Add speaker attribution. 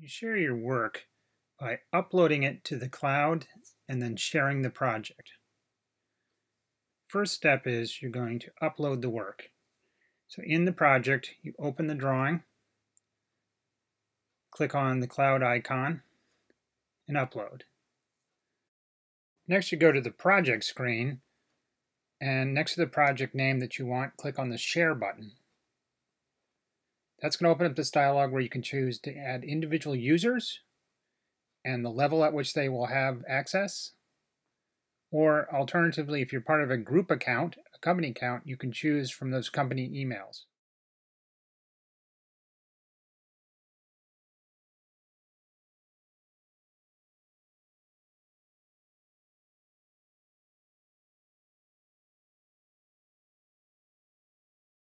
Speaker 1: You share your work by uploading it to the cloud and then sharing the project. First step is you're going to upload the work. So in the project, you open the drawing, click on the cloud icon, and upload. Next you go to the project screen, and next to the project name that you want, click on the Share button. That's going to open up this dialog where you can choose to add individual users and the level at which they will have access. Or alternatively, if you're part of a group account, a company account, you can choose from those company emails.